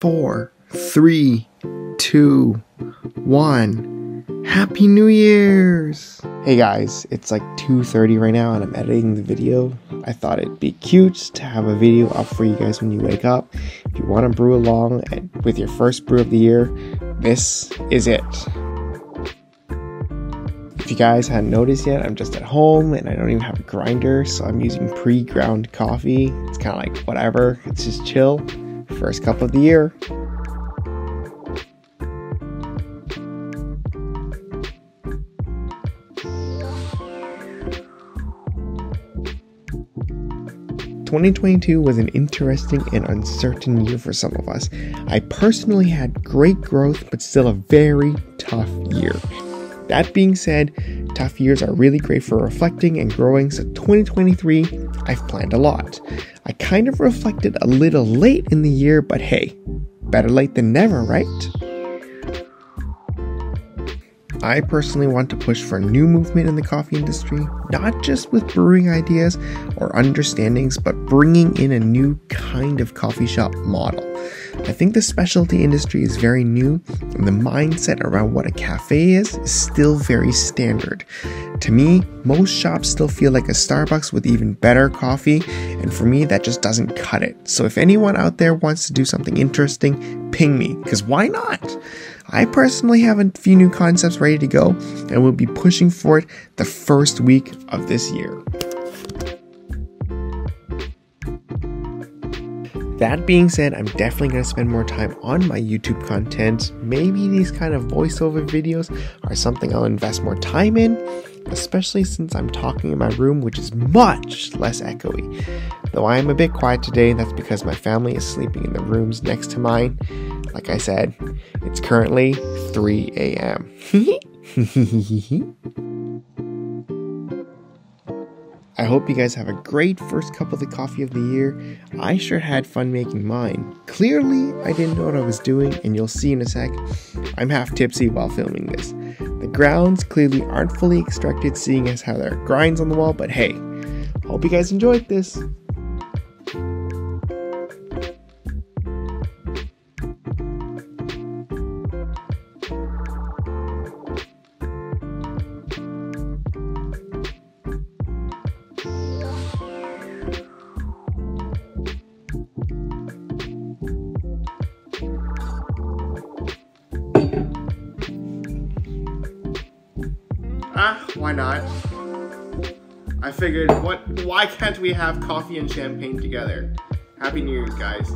four, three, two, one. Happy New Year's! Hey guys, it's like 2.30 right now and I'm editing the video. I thought it'd be cute to have a video up for you guys when you wake up. If you want to brew along with your first brew of the year, this is it. If you guys hadn't noticed yet, I'm just at home and I don't even have a grinder, so I'm using pre-ground coffee. It's kind of like whatever, it's just chill. First cup of the year. Twenty twenty two was an interesting and uncertain year for some of us. I personally had great growth, but still a very tough year. That being said, tough years are really great for reflecting and growing, so 2023, I've planned a lot. I kind of reflected a little late in the year, but hey, better late than never, right? I personally want to push for a new movement in the coffee industry, not just with brewing ideas or understandings, but bringing in a new kind of coffee shop model. I think the specialty industry is very new, and the mindset around what a cafe is is still very standard. To me, most shops still feel like a Starbucks with even better coffee, and for me, that just doesn't cut it. So if anyone out there wants to do something interesting, ping me, because why not? I personally have a few new concepts ready to go, and will be pushing for it the first week of this year. That being said, I'm definitely going to spend more time on my YouTube content. Maybe these kind of voiceover videos are something I'll invest more time in, especially since I'm talking in my room, which is much less echoey. Though I am a bit quiet today, that's because my family is sleeping in the rooms next to mine. Like I said, it's currently 3 a.m. I hope you guys have a great first cup of the coffee of the year. I sure had fun making mine. Clearly, I didn't know what I was doing, and you'll see in a sec. I'm half tipsy while filming this. The grounds clearly aren't fully extracted, seeing as how there are grinds on the wall, but hey, hope you guys enjoyed this. Why not? I figured, what? Why can't we have coffee and champagne together? Happy New Year's, guys.